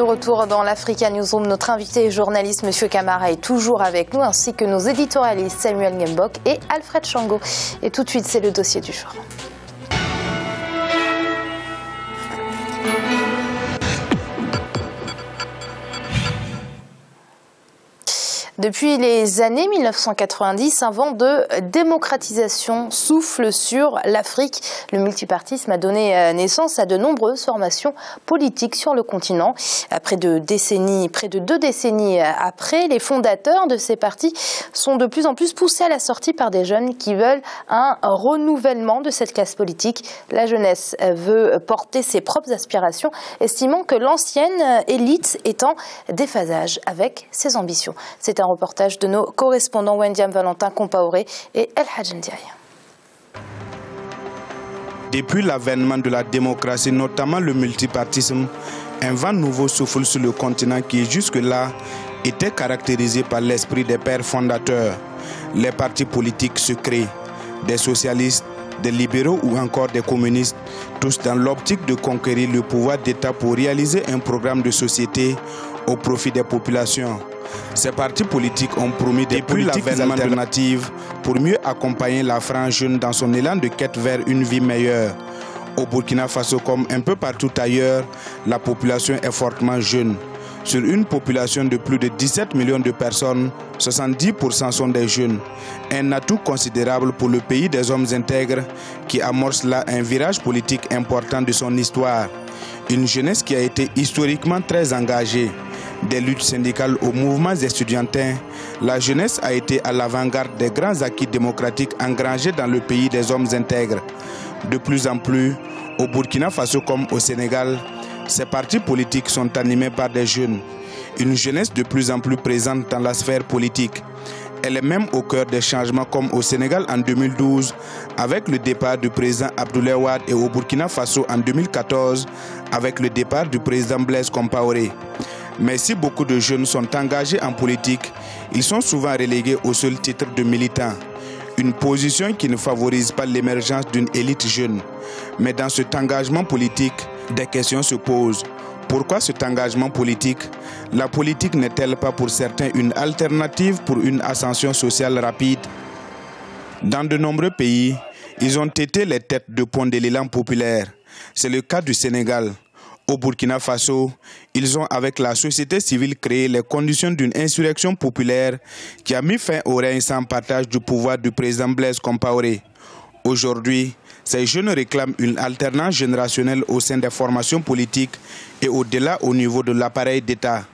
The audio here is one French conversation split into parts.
De retour dans l'Africa Newsroom, notre invité et journaliste Monsieur Camara est toujours avec nous, ainsi que nos éditorialistes Samuel Ngembok et Alfred Chango. Et tout de suite, c'est le dossier du jour. Depuis les années 1990, un vent de démocratisation souffle sur l'Afrique. Le multipartisme a donné euh, naissance à de nombreuses formations politiques sur le continent. Près de, décennies, près de deux décennies après, les fondateurs de ces partis sont de plus en plus poussés à la sortie par des jeunes qui veulent un renouvellement de cette classe politique. La jeunesse veut porter ses propres aspirations, estimant que l'ancienne élite est en déphasage avec ses ambitions. C'est un reportage de nos correspondants Wendiam Valentin Compaoré et El Hadjendiaï. Depuis l'avènement de la démocratie, notamment le multipartisme, un vent nouveau souffle sur le continent qui jusque-là était caractérisé par l'esprit des pères fondateurs. Les partis politiques se créent, des socialistes, des libéraux ou encore des communistes, tous dans l'optique de conquérir le pouvoir d'État pour réaliser un programme de société au profit des populations. Ces partis politiques ont promis des politiques alternatives pour mieux accompagner la France jeune dans son élan de quête vers une vie meilleure. Au Burkina Faso, comme un peu partout ailleurs, la population est fortement jeune. Sur une population de plus de 17 millions de personnes, 70% sont des jeunes. Un atout considérable pour le pays des hommes intègres qui amorce là un virage politique important de son histoire. Une jeunesse qui a été historiquement très engagée des luttes syndicales aux mouvements étudiantins, la jeunesse a été à l'avant-garde des grands acquis démocratiques engrangés dans le pays des hommes intègres. De plus en plus, au Burkina Faso comme au Sénégal, ces partis politiques sont animés par des jeunes. Une jeunesse de plus en plus présente dans la sphère politique. Elle est même au cœur des changements comme au Sénégal en 2012 avec le départ du président Abdoulaye Wade et au Burkina Faso en 2014 avec le départ du président Blaise Compaoré. Mais si beaucoup de jeunes sont engagés en politique, ils sont souvent relégués au seul titre de militants. Une position qui ne favorise pas l'émergence d'une élite jeune. Mais dans cet engagement politique, des questions se posent. Pourquoi cet engagement politique? La politique n'est-elle pas pour certains une alternative pour une ascension sociale rapide? Dans de nombreux pays, ils ont été les têtes de pont de l'élan populaire. C'est le cas du Sénégal. Au Burkina Faso, ils ont avec la société civile créé les conditions d'une insurrection populaire qui a mis fin au règne sans partage du pouvoir du président Blaise Compaoré. Aujourd'hui, ces jeunes réclament une alternance générationnelle au sein des formations politiques et au-delà au niveau de l'appareil d'État.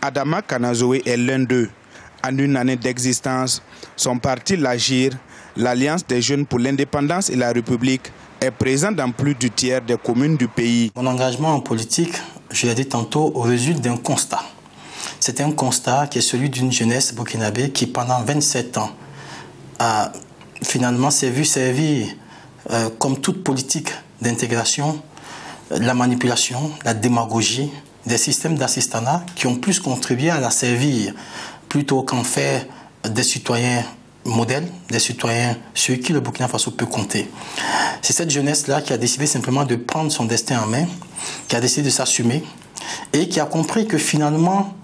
Adama Kanazoé est l'un d'eux. En une année d'existence, son parti L'Agir, l'Alliance des jeunes pour l'indépendance et la République, est présent dans plus du tiers des communes du pays. Mon engagement en politique, je l'ai dit tantôt, résulte d'un constat. C'est un constat qui est celui d'une jeunesse burkinabé qui, pendant 27 ans, a finalement vu servir, euh, comme toute politique d'intégration, la manipulation, la démagogie, des systèmes d'assistanat qui ont plus contribué à la servir plutôt qu'en faire des citoyens modèle des citoyens sur qui le Burkina Faso peut compter. C'est cette jeunesse-là qui a décidé simplement de prendre son destin en main, qui a décidé de s'assumer et qui a compris que finalement,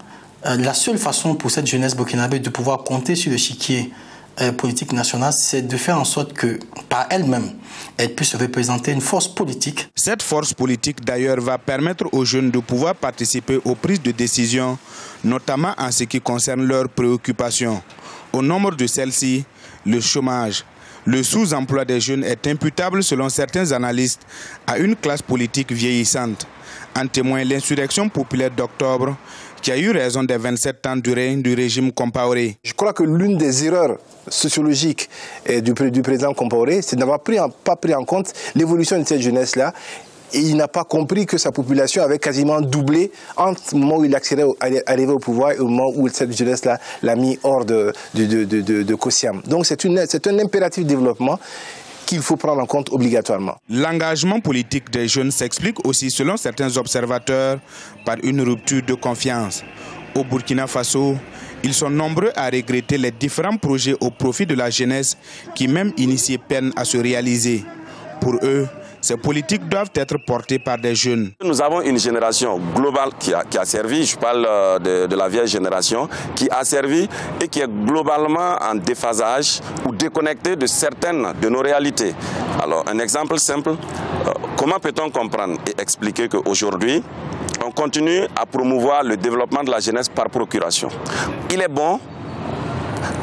euh, la seule façon pour cette jeunesse burkinabé de pouvoir compter sur le chiquier euh, politique national, c'est de faire en sorte que par elle-même, elle puisse représenter une force politique. Cette force politique, d'ailleurs, va permettre aux jeunes de pouvoir participer aux prises de décision, notamment en ce qui concerne leurs préoccupations. Au nombre de celles-ci, le chômage, le sous-emploi des jeunes est imputable, selon certains analystes, à une classe politique vieillissante. En témoigne l'insurrection populaire d'octobre qui a eu raison des 27 ans du règne du régime Compaoré. Je crois que l'une des erreurs sociologiques du président Compaoré, c'est d'avoir pas pris en compte l'évolution de cette jeunesse-là et il n'a pas compris que sa population avait quasiment doublé entre le moment où il accédait arrivé au pouvoir et au moment où cette jeunesse-là l'a mis hors de, de, de, de Kossiam. Donc c'est un impératif développement qu'il faut prendre en compte obligatoirement. L'engagement politique des jeunes s'explique aussi, selon certains observateurs, par une rupture de confiance. Au Burkina Faso, ils sont nombreux à regretter les différents projets au profit de la jeunesse qui, même initiés, peinent à se réaliser. Pour eux, Ces politiques doivent être portées par des jeunes. Nous avons une génération globale qui a, servi, je parle euh, de, de, la vieille génération, qui a servi et qui est globalement en déphasage ou déconnectée de certaines de nos réalités. Alors, un exemple simple, euh, comment peut-on comprendre et expliquer qu'aujourd'hui, on continue à promouvoir le développement de la jeunesse par procuration? Il est bon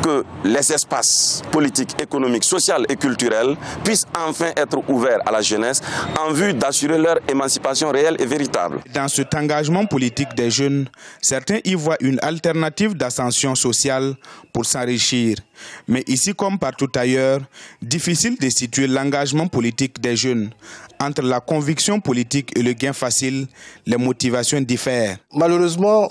que les espaces politiques, économiques, sociaux et culturels puissent enfin être ouverts à la jeunesse en vue d'assurer leur émancipation réelle et véritable. Dans cet engagement politique des jeunes, certains y voient une alternative d'ascension sociale pour s'enrichir. Mais ici comme partout ailleurs, difficile de situer l'engagement politique des jeunes. Entre la conviction politique et le gain facile, les motivations diffèrent. Malheureusement,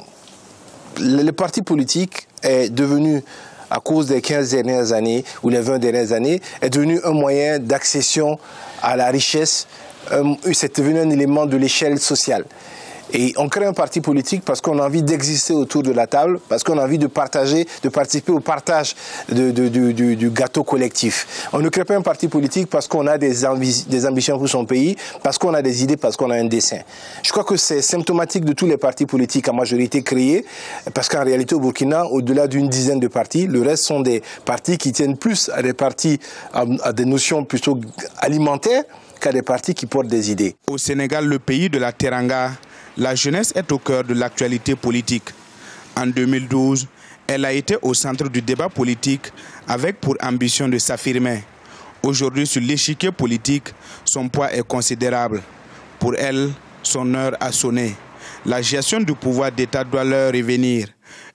le parti politique est devenu à cause des 15 dernières années ou les 20 dernières années, est devenu un moyen d'accession à la richesse. C'est devenu un élément de l'échelle sociale. Et on crée un parti politique parce qu'on a envie d'exister autour de la table, parce qu'on a envie de partager, de participer au partage du, gâteau collectif. On ne crée pas un parti politique parce qu'on a des, ambi des ambitions pour son pays, parce qu'on a des idées, parce qu'on a un dessin. Je crois que c'est symptomatique de tous les partis politiques à majorité créés, parce qu'en réalité au Burkina, au-delà d'une dizaine de partis, le reste sont des partis qui tiennent plus à des partis, à des notions plutôt alimentaires qu'à des partis qui portent des idées. Au Sénégal, le pays de la Teranga, la jeunesse est au cœur de l'actualité politique. En 2012, elle a été au centre du débat politique avec pour ambition de s'affirmer. Aujourd'hui, sur l'échiquier politique, son poids est considérable. Pour elle, son heure a sonné. La gestion du pouvoir d'État doit leur revenir.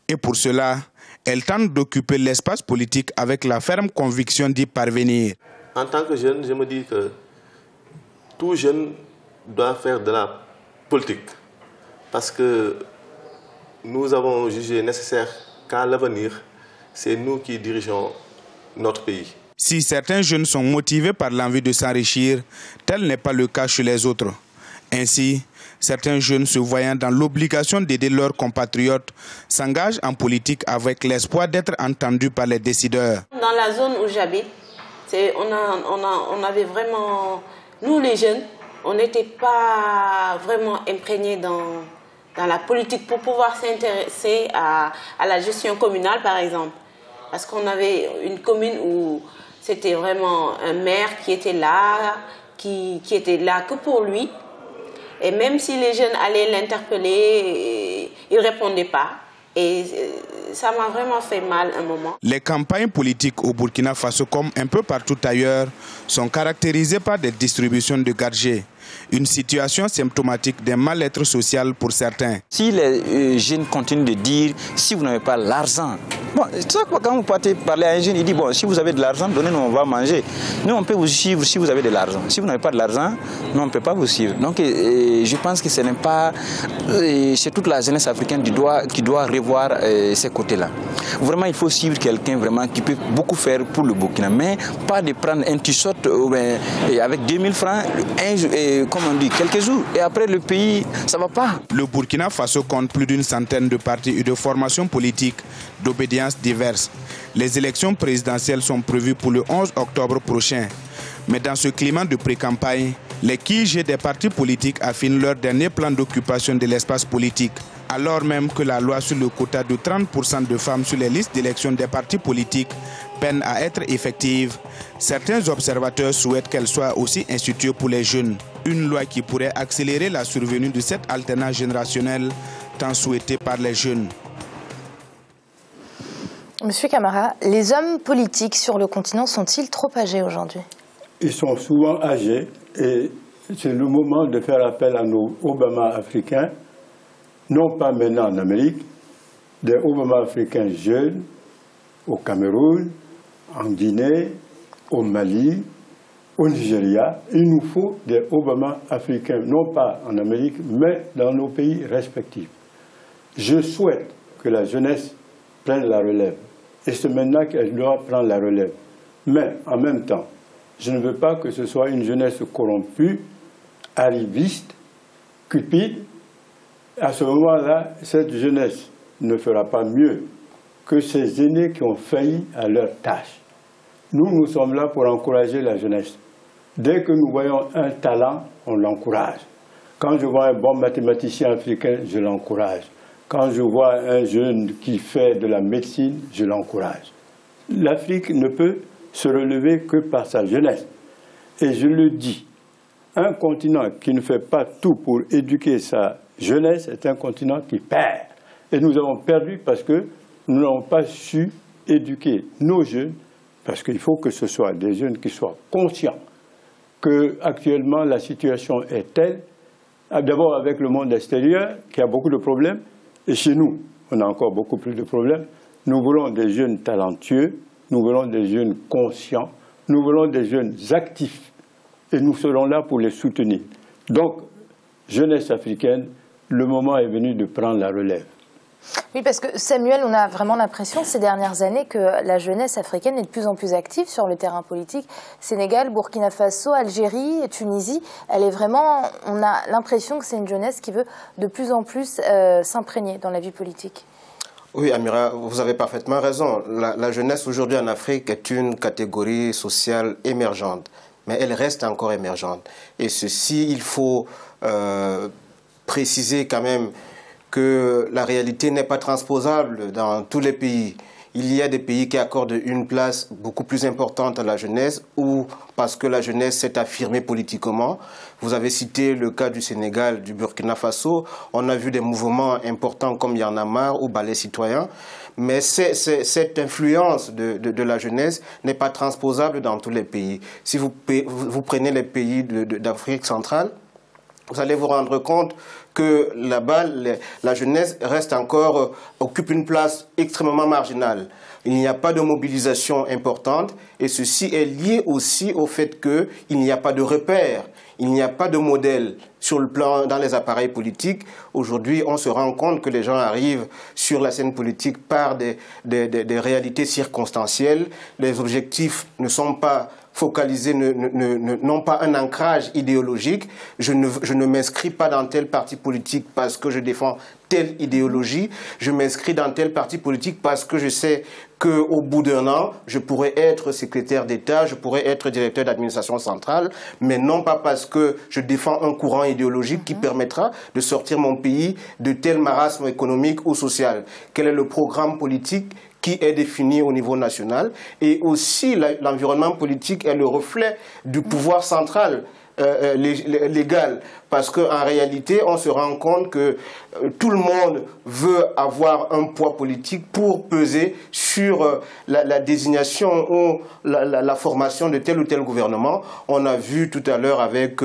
Et pour cela, elle tente d'occuper l'espace politique avec la ferme conviction d'y parvenir. En tant que jeune, je me dis que tout jeune doit faire de la politique parce que nous avons jugé nécessaire qu'à l'avenir, c'est nous qui dirigeons notre pays. Si certains jeunes sont motivés par l'envie de s'enrichir, tel n'est pas le cas chez les autres. Ainsi, certains jeunes se voyant dans l'obligation d'aider leurs compatriotes s'engagent en politique avec l'espoir d'être entendus par les décideurs. Dans la zone où j'habite, on, a, on, a, on avait vraiment, nous les jeunes, on n'était pas vraiment imprégnés dans, dans la politique pour pouvoir s'intéresser à, la gestion communale, par exemple. Parce qu'on avait une commune où c'était vraiment un maire qui était là, qui, était là que pour lui. Et même si les jeunes allaient l'interpeller, il ne répondait pas. Et ça m'a vraiment fait mal un moment. Les campagnes politiques au Burkina Faso, comme un peu partout ailleurs, sont caractérisées par des distributions de gadgets. Une situation symptomatique d'un mal-être social pour certains. Si les euh, jeunes continuent de dire si vous n'avez pas l'argent, bon, quand vous partez parler à un jeune, il dit bon, si vous avez de l'argent, donnez-nous, on va manger. Nous, on peut vous suivre si vous avez de l'argent. Si vous n'avez pas de l'argent, nous, on ne peut pas vous suivre. Donc, euh, je pense que ce n'est pas. Euh, c'est toute la jeunesse africaine qui doit, qui doit revoir euh, ces côtés-là. Vraiment, il faut suivre quelqu'un vraiment qui peut beaucoup faire pour le Burkina, mais pas de prendre un t-shirt avec 2000 francs, comme on dit, quelques jours. Et après, le pays, ça va pas. Le Burkina Faso compte plus d'une centaine de partis et de formations politiques d'obédience diverses. Les élections présidentielles sont prévues pour le 11 octobre prochain. Mais dans ce climat de pré-campagne, les QG des partis politiques affinent leur dernier plan d'occupation de l'espace politique. Alors même que la loi sur le quota de 30% de femmes sur les listes d'élection des partis politiques peine à être effective, certains observateurs souhaitent qu'elle soit aussi instituée pour les jeunes. Une loi qui pourrait accélérer la survenue de cette alternance générationnelle tant souhaitée par les jeunes. Monsieur Camara, les hommes politiques sur le continent sont-ils trop âgés aujourd'hui? Ils sont souvent âgés et c'est le moment de faire appel à nos Obama africains, non pas maintenant en Amérique, des Obama africains jeunes au Cameroun, en Guinée, au Mali, au Nigeria. Il nous faut des Obama africains, non pas en Amérique, mais dans nos pays respectifs. Je souhaite que la jeunesse prenne la relève. Et c'est maintenant qu'elle doit prendre la relève. Mais en même temps, je ne veux pas que ce soit une jeunesse corrompue, arriviste, cupide. À ce moment-là, cette jeunesse ne fera pas mieux que ces aînés qui ont failli à leur tâche. Nous, nous sommes là pour encourager la jeunesse. Dès que nous voyons un talent, on l'encourage. Quand je vois un bon mathématicien africain, je l'encourage. Quand je vois un jeune qui fait de la médecine, je l'encourage. L'Afrique ne peut se relever que par sa jeunesse. Et je le dis, un continent qui ne fait pas tout pour éduquer sa jeunesse est un continent qui perd. Et nous avons perdu parce que nous n'avons pas su éduquer nos jeunes, parce qu'il faut que ce soit des jeunes qui soient conscients que actuellement la situation est telle, d'abord avec le monde extérieur qui a beaucoup de problèmes, et chez nous, on a encore beaucoup plus de problèmes. Nous voulons des jeunes talentueux, nous voulons des jeunes conscients, nous voulons des jeunes actifs, et nous serons là pour les soutenir. Donc, jeunesse africaine, le moment est venu de prendre la relève. Oui, parce que Samuel, on a vraiment l'impression ces dernières années que la jeunesse africaine est de plus en plus active sur le terrain politique. Sénégal, Burkina Faso, Algérie, Tunisie, elle est vraiment. On a l'impression que c'est une jeunesse qui veut de plus en plus euh, s'imprégner dans la vie politique. Oui, Amira, vous avez parfaitement raison. La, jeunesse aujourd'hui en Afrique est une catégorie sociale émergente, mais elle reste encore émergente. Et ceci, il faut euh, préciser quand même que la réalité n'est pas transposable dans tous les pays. Il y a des pays qui accordent une place beaucoup plus importante à la jeunesse ou parce que la jeunesse s'est affirmée politiquement. Vous avez cité le cas du Sénégal, du Burkina Faso. On a vu des mouvements importants comme Yarnamar ou Ballet Citoyen. Mais cette influence de, la jeunesse n'est pas transposable dans tous les pays. Si vous prenez les pays d'Afrique centrale, vous allez vous rendre compte que là-bas, la jeunesse reste encore, euh, occupe une place extrêmement marginale. Il n'y a pas de mobilisation importante et ceci est lié aussi au fait qu'il n'y a pas de repères, il n'y a pas de modèle sur le plan dans les appareils politiques. Aujourd'hui, on se rend compte que les gens arrivent sur la scène politique par des, des réalités circonstancielles. Les objectifs ne sont pas focalisés n'ont pas un ancrage idéologique. Je ne, je ne m'inscris pas dans tel parti politique parce que je défends telle idéologie. Je m'inscris dans tel parti politique parce que je sais qu'au bout d'un an, je pourrais être secrétaire d'État, je pourrais être directeur d'administration centrale, mais non pas parce que je défends un courant idéologique qui permettra de sortir mon pays de tel marasme économique ou social. Quel est le programme politique qui est défini au niveau national. Et aussi, l'environnement politique est le reflet du pouvoir central. Euh, euh, légal parce qu'en réalité on se rend compte que euh, tout le monde veut avoir un poids politique pour peser sur la, désignation ou la, formation de tel ou tel gouvernement. On a vu tout à l'heure avec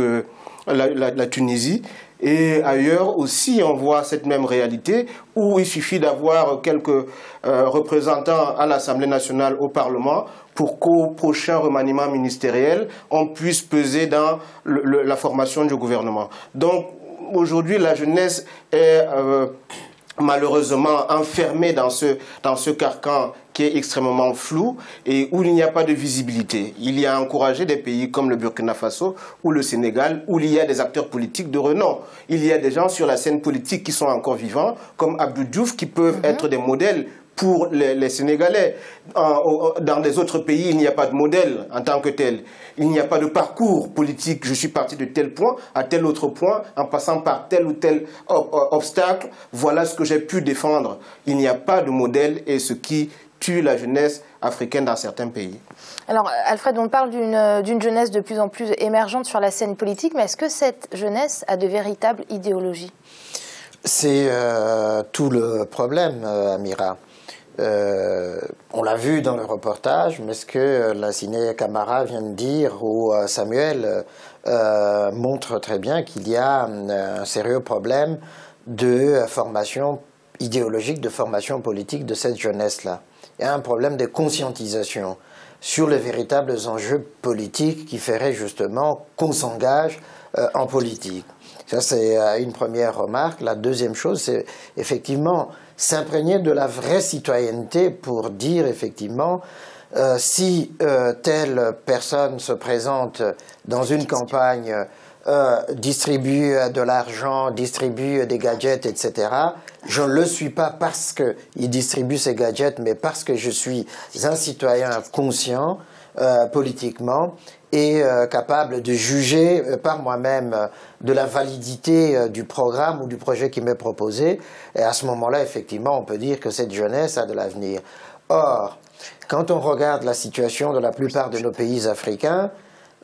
la Tunisie et ailleurs aussi, on voit cette même réalité où il suffit d'avoir quelques euh, représentants à l'Assemblée nationale, au Parlement, pour qu'au prochain remaniement ministériel, on puisse peser dans la formation du gouvernement. Donc aujourd'hui, la jeunesse est euh, malheureusement enfermée dans ce, dans ce carcan qui est extrêmement flou et où il n'y a pas de visibilité. Il y a encouragé des pays comme le Burkina Faso ou le Sénégal où il y a des acteurs politiques de renom. Il y a des gens sur la scène politique qui sont encore vivants, comme Abdou Diouf, qui peuvent mhm. être des modèles pour les, Sénégalais. dans les autres pays, il n'y a pas de modèle en tant que tel. Il n'y a pas de parcours politique. Je suis parti de tel point à tel autre point en passant par tel ou tel obstacle. Voilà ce que j'ai pu défendre. Il n'y a pas de modèle et ce qui tue la jeunesse africaine dans certains pays. Alors, Alfred, on parle d'une jeunesse de plus en plus émergente sur la scène politique, mais est-ce que cette jeunesse a de véritables idéologies? C'est euh, tout le problème, euh, Amira. Euh, on l'a vu dans le reportage, mais ce que la ciné Camara vient de dire ou Samuel montre très bien qu'il y a un sérieux problème de formation idéologique, de formation politique de cette jeunesse-là il y a un problème de conscientisation sur les véritables enjeux politiques qui feraient justement qu'on s'engage euh, en politique. Ça, c'est euh, une première remarque. La deuxième chose, c'est effectivement s'imprégner de la vraie citoyenneté pour dire effectivement euh, si telle personne se présente dans une campagne euh, distribue de l'argent, distribue des gadgets, etc. Je ne le suis pas parce qu'il distribue ces gadgets, mais parce que je suis un citoyen conscient euh, politiquement et euh, capable de juger euh, par moi-même euh, de la validité du programme ou du projet qui m'est proposé. Et à ce moment-là, effectivement, on peut dire que cette jeunesse a de l'avenir. Or, quand on regarde la situation de la plupart de nos pays africains,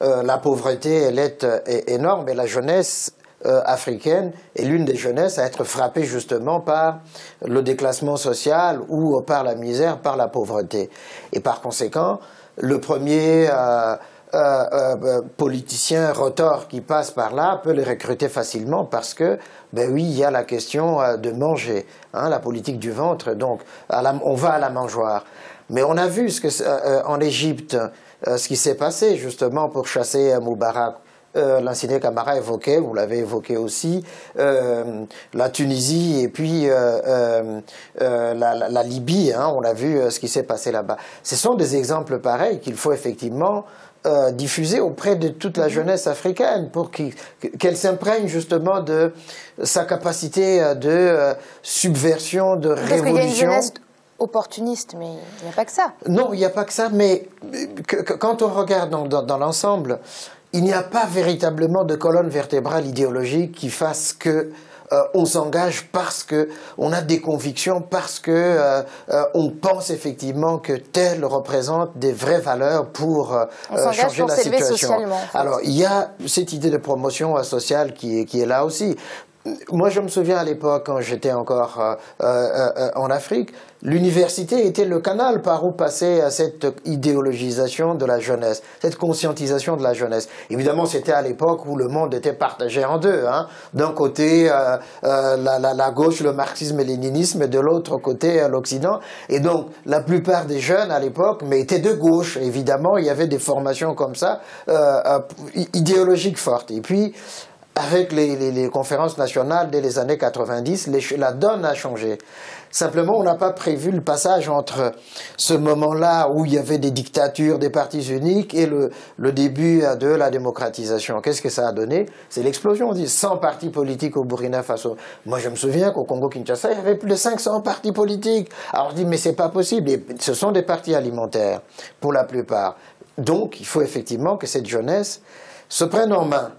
la pauvreté, elle est, énorme et la jeunesse africaine est l'une des jeunesses à être frappée justement par le déclassement social ou par la misère, par la pauvreté. Et par conséquent, le premier euh, euh, euh, politicien rotor qui passe par là peut les recruter facilement parce que, ben oui, il y a la question de manger, hein, la politique du ventre, donc on va à la mangeoire. Mais on a vu ce que, en Égypte ce qui s'est passé justement pour chasser Moubarak. Euh, L'incident Camara évoquait, vous l'avez évoqué aussi, la Tunisie et puis la, Libye, hein, on a vu ce qui s'est passé là-bas. Ce sont des exemples pareils qu'il faut effectivement euh, diffusée auprès de toute la jeunesse africaine pour qu'elle s'imprègne justement de sa capacité euh, de euh, subversion, de Parce révolution. Qu'il y a une jeunesse opportuniste, mais il n'y a pas que ça. Non, il n'y a pas que ça, mais quand on regarde dans l'ensemble, il n'y a pas véritablement de colonne vertébrale idéologique qui fasse que euh, on s'engage parce que on a des convictions, parce que euh, euh, on pense effectivement que tel représente des vraies valeurs pour changer la situation. Alors il y a cette idée de promotion sociale qui est là aussi. Moi, je me souviens à l'époque, quand j'étais encore euh, euh, euh, en Afrique, l'université était le canal par où passait cette idéologisation de la jeunesse, cette conscientisation de la jeunesse. Évidemment, c'était à l'époque où le monde était partagé en deux. Hein. D'un côté, la, la, gauche, le marxisme et léninisme, et de l'autre côté, l'Occident. Et donc, la plupart des jeunes à l'époque, mais étaient de gauche. Évidemment, il y avait des formations comme ça, idéologiques fortes. Et puis, avec les, conférences nationales dès les années 90, la donne a changé. Simplement, on n'a pas prévu le passage entre ce moment-là où il y avait des dictatures, des partis uniques et le, début de la démocratisation. Qu'est-ce que ça a donné? C'est l'explosion. On dit 100 partis politiques au Burkina Faso. Moi, je me souviens qu'au Congo-Kinshasa, il y avait plus de 500 partis politiques. Alors, je dis, mais c'est pas possible. ce sont des partis alimentaires, pour la plupart. Donc, il faut effectivement que cette jeunesse se prenne en main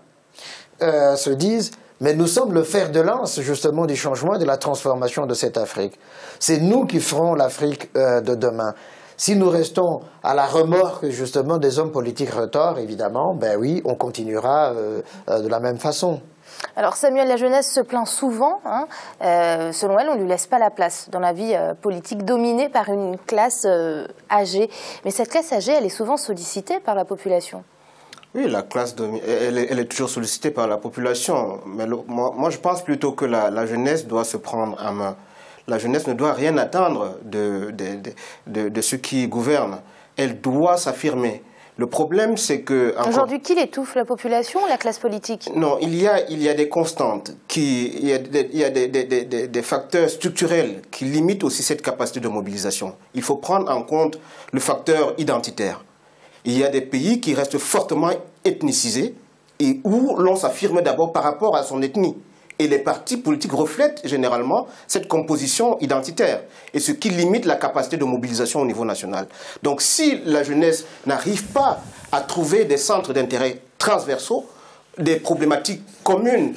euh, se disent mais nous sommes le fer de lance justement du changement et de la transformation de cette Afrique. C'est nous qui ferons l'Afrique euh, de demain. Si nous restons à la remorque justement des hommes politiques retors, évidemment, ben oui, on continuera euh, de la même façon. Alors Samuel La Jeunesse se plaint souvent, hein, selon elle, on ne lui laisse pas la place dans la vie politique dominée par une classe âgée. Mais cette classe âgée, elle est souvent sollicitée par la population. Oui, la classe, elle, elle, est toujours sollicitée par la population. Mais moi, je pense plutôt que la, jeunesse doit se prendre en main. La jeunesse ne doit rien attendre de, de, de, ceux qui gouvernent. Elle doit s'affirmer. Le problème, c'est que... Aujourd'hui, qui l'étouffe La population ou la classe politique? Non, il y a, il y a des constantes, qui, il y a, des, il y a des, des, des, facteurs structurels qui limitent aussi cette capacité de mobilisation. Il faut prendre en compte le facteur identitaire il y a des pays qui restent fortement ethnicisés et où l'on s'affirme d'abord par rapport à son ethnie. Et les partis politiques reflètent généralement cette composition identitaire, et ce qui limite la capacité de mobilisation au niveau national. Donc si la jeunesse n'arrive pas à trouver des centres d'intérêt transversaux, des problématiques communes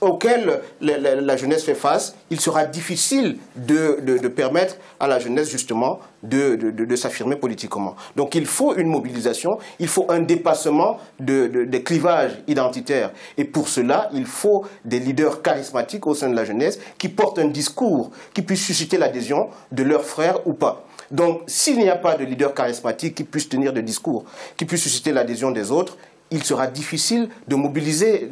auquel la, jeunesse fait face, il sera difficile de, permettre à la jeunesse justement de, s'affirmer politiquement. Donc il faut une mobilisation, il faut un dépassement des clivages identitaires. Et pour cela, il faut des leaders charismatiques au sein de la jeunesse qui portent un discours qui puisse susciter l'adhésion de leurs frères ou pas. Donc, s'il n'y a pas de leader charismatique qui puisse tenir de discours, qui puisse susciter l'adhésion des autres, il sera difficile de mobiliser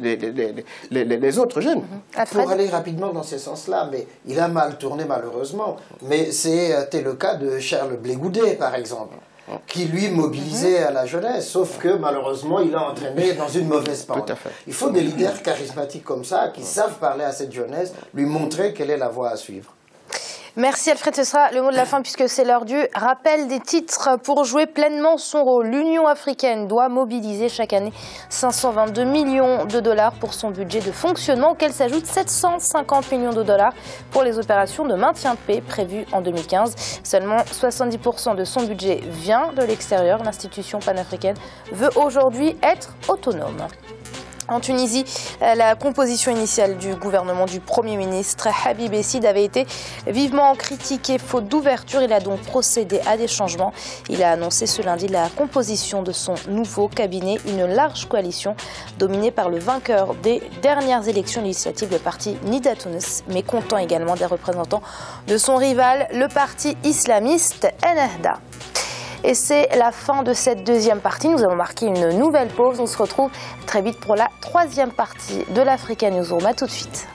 les, autres jeunes. Mhm. Pour aller rapidement dans ce sens-là, mais il a mal tourné malheureusement. Mais c'était euh, le cas de Charles Blégoudet, par exemple qui lui mobilisait mhm. à la jeunesse, sauf que malheureusement il a entraîné dans une mauvaise pente. Il faut des leaders charismatiques comme ça qui savent parler à cette jeunesse, lui montrer quelle est la voie à suivre. Merci Alfred, ce sera le mot de la fin puisque c'est l'heure du rappel des titres pour jouer pleinement son rôle. L'Union africaine doit mobiliser chaque année 522 millions de dollars pour son budget de fonctionnement auquel s'ajoutent 750 millions de dollars pour les opérations de maintien de paix prévues en 2015. Seulement 70% de son budget vient de l'extérieur. L'institution panafricaine veut aujourd'hui être autonome. En Tunisie, euh, la composition initiale du gouvernement du Premier ministre Habib Essid avait été vivement critiquée faute d'ouverture. Il a donc procédé à des changements. Il a annoncé ce lundi la composition de son nouveau cabinet, une large coalition dominée par le vainqueur des dernières élections législatives, le parti Nida Tunis, mais comptant également des représentants de son rival, le parti islamiste Ennahda. Et c'est la fin de cette deuxième partie. Nous avons marqué une nouvelle pause. On se retrouve très vite pour la troisième partie de l'Africa Newsroom. A tout de suite.